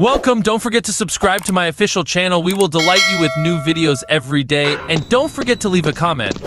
Welcome. Don't forget to subscribe to my official channel. We will delight you with new videos every day. And don't forget to leave a comment.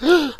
Huh?